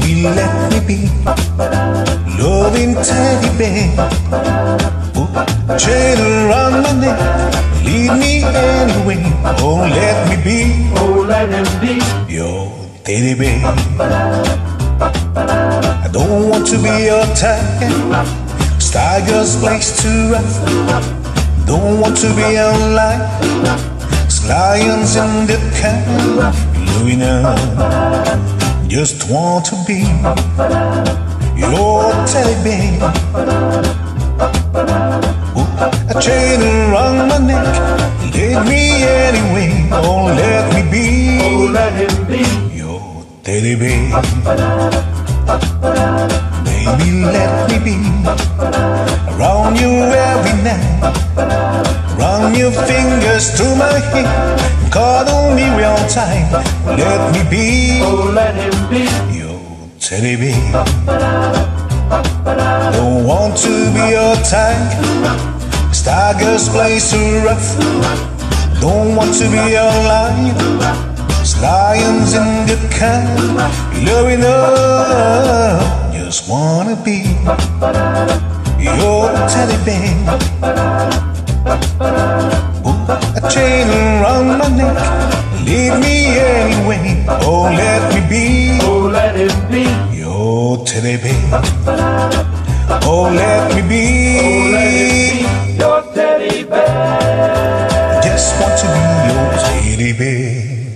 Baby, let me be loving teddy bear. Oh, chain around my neck, lead me anyway. Oh, let me be Oh, let him be. your teddy bear. I don't want to be your type. Tiger's place to run. Don't want to be online. Lions in the camp. Louis Just want to be your teddy bear. A chain around my neck. Lead me anyway. Oh, let me be. your teddy bear. Baby, let me be around you every night. Run your fingers through my hair, cuddle me real tight. Let me be Oh, let him be. your teddy bear. Don't want to be your type. Tiger's place too rough. Don't want to be your lion. Lions in the kind. Loving up. Just wanna be your teddy bear. Ooh, a chain Oh, let me be. Oh, let it be. Yo, terebe. Oh, let me be. Oh, let it be. Your teddy bear. Oh, I Just oh, want to be your teddy bear.